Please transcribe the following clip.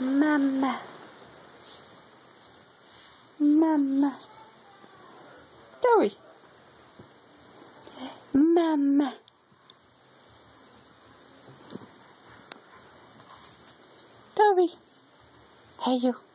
Mama. Mama. Dory. Mama. Dory. Hey you.